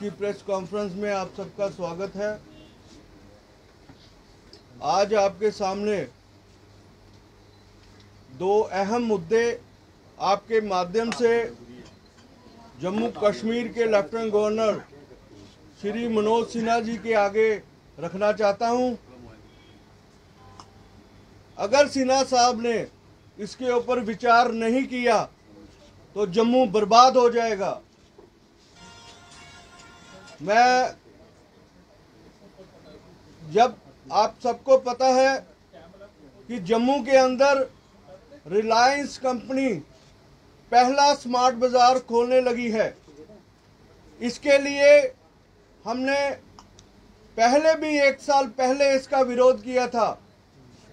की press conference में आप सबका स्वागत है। आज आपके सामने दो अहम मुद्दे आपके माध्यम से जम्मू कश्मीर के लेफ्टिनेंट गवर्नर श्री मनोज सिन्हा जी के आगे रखना चाहता हूँ। अगर सिन्हा साहब ने इसके ऊपर विचार नहीं किया तो जम्मू बर्बाद हो जाएगा। मैं जब आप सबको पता है कि जम्मू के अंदर रिलायंस कंपनी पहला स्मार्ट बाज़ार खोलने लगी है, इसके लिए हमने पहले भी एक साल पहले इसका विरोध किया था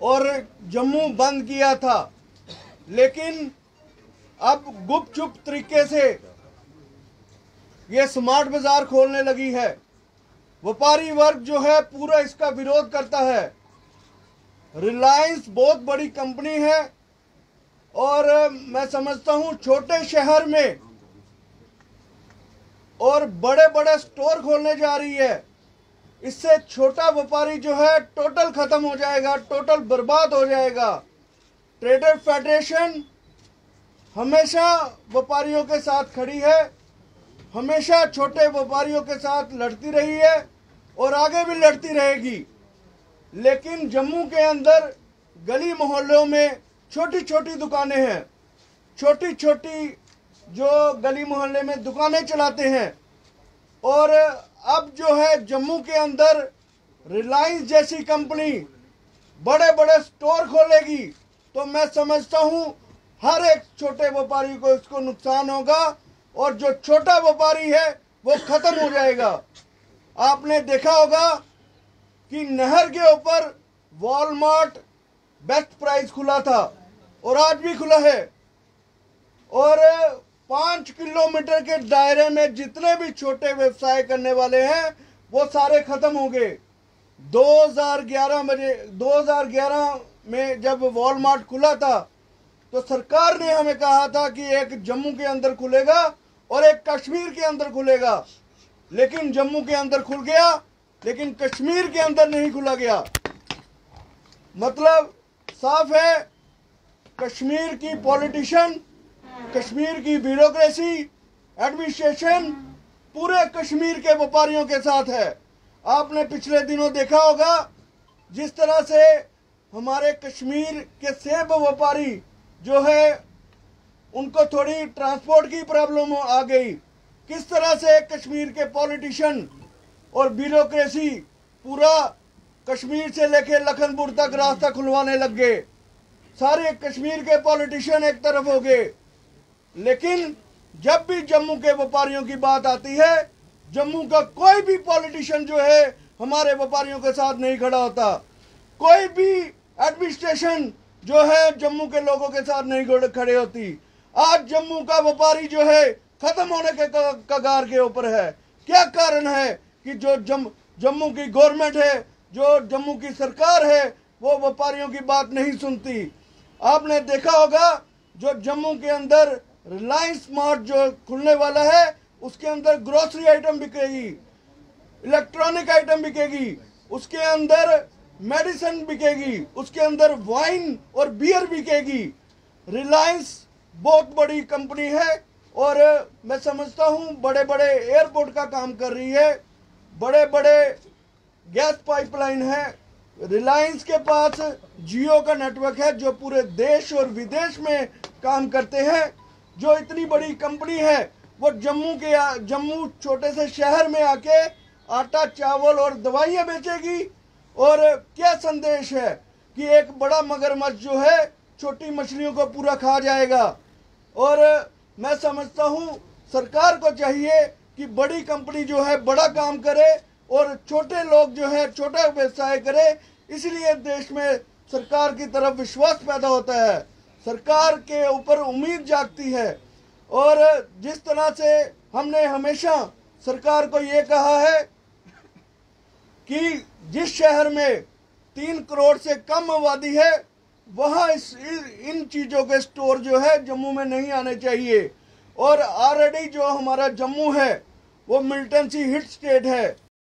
और जम्मू बंद किया था। लेकिन अब गुपचुप तरीके से ये स्मार्ट बाज़ार खोलने लगी है। व्यापारी वर्ग जो है, पूरा इसका विरोध करता है। रिलायंस बहुत बड़ी कंपनी है और मैं समझता हूँ छोटे शहर में और बड़े बड़े स्टोर खोलने जा रही है। इससे छोटा व्यापारी जो है टोटल खत्म हो जाएगा टोटल बर्बाद हो जाएगा। ट्रेडर फेडरेशन हमेशा व्यापारियों के साथ खड़ी है। हमेशा छोटे व्यापारियों के साथ लड़ती रही है और आगे भी लड़ती रहेगी। लेकिन जम्मू के अंदर गली मोहल्लों में छोटी छोटी दुकानें हैं। छोटी छोटी जो गली मोहल्ले में दुकानें चलाते हैं। और अब जो है जम्मू के अंदर रिलायंस जैसी कंपनी बड़े बड़े स्टोर खोलेगी। तो मैं समझता हूँ हर एक छोटे व्यापारी को इसको नुकसान होगा। और जो छोटा व्यापारी है, वो खत्म हो जाएगा। आपने देखा होगा कि नहर के ऊपर वॉलमार्ट बेस्ट प्राइस खुला था और आज भी खुला है। और पाँच किलोमीटर के दायरे में जितने भी छोटे व्यवसाय करने वाले हैं, वो सारे खत्म हो गए। 2011 बजे 2011 में जब वॉलमार्ट खुला था तो सरकार ने हमें कहा था कि एक जम्मू के अंदर खुलेगा और एक कश्मीर के अंदर खुलेगा। लेकिन जम्मू के अंदर खुल गया, लेकिन कश्मीर के अंदर नहीं खुला गया। मतलब साफ़ है, कश्मीर की पॉलिटिशियन, कश्मीर की ब्यूरोक्रेसी, एडमिनिस्ट्रेशन पूरे कश्मीर के व्यापारियों के साथ है। आपने पिछले दिनों देखा होगा, जिस तरह से हमारे कश्मीर के सेब व्यापारी जो है उनको थोड़ी ट्रांसपोर्ट की प्रॉब्लम आ गई। किस तरह से कश्मीर के पॉलिटिशियन और ब्यूरोक्रेसी पूरा कश्मीर से लेके लखनपुर तक रास्ता खुलवाने लग गए? सारे कश्मीर के पॉलिटिशियन एक तरफ़ हो गए। लेकिन जब भी जम्मू के व्यापारियों की बात आती है, जम्मू का कोई भी पॉलिटिशियन जो है, हमारे व्यापारियों के साथ नहीं खड़ा होता। कोई भी एडमिनिस्ट्रेशन जो है, जम्मू के लोगों के साथ नहीं खड़े होती। आज जम्मू का व्यापारी जो है, खत्म होने के कगार के ऊपर है। क्या कारण है कि जो जम, जम्मू की गवर्नमेंट है, जो जम्मू की सरकार है, वो व्यापारियों की बात नहीं सुनती? आपने देखा होगा, जो जम्मू के अंदर रिलायंस मार्ट जो खुलने वाला है, उसके अंदर ग्रोसरी आइटम बिकेगी इलेक्ट्रॉनिक आइटम बिकेगी, उसके अंदर मेडिसिन बिकेगी, उसके अंदर वाइन और बियर बिकेगी। रिलायंस बहुत बड़ी कंपनी है और मैं समझता हूँ बड़े बड़े एयरपोर्ट का काम कर रही है बड़े बड़े गैस पाइपलाइन है, रिलायंस के पास जियो का नेटवर्क है जो पूरे देश और विदेश में काम करते हैं, जो इतनी बड़ी कंपनी है, वो जम्मू के, जम्मू छोटे से शहर में आके आटा, चावल और दवाइयाँ बेचेगी। और क्या संदेश है कि एक बड़ा मगरमच्छ जो है, छोटी मछलियों को पूरा खा जाएगा। और मैं समझता हूँ सरकार को चाहिए कि बड़ी कंपनी जो है, बड़ा काम करे और छोटे लोग जो है, छोटा व्यवसाय करे। इसलिए देश में सरकार की तरफ़ विश्वास पैदा होता है। सरकार के ऊपर उम्मीद जागती है। और, जिस तरह से हमने हमेशा सरकार को ये कहा है कि जिस शहर में तीन करोड़ से कम आबादी है वहाँ इस इन चीज़ों के स्टोर जो है, जम्मू में नहीं आने चाहिए। और ऑलरेडी जो हमारा जम्मू है, वो मिलिटेंसी हिट स्टेट है।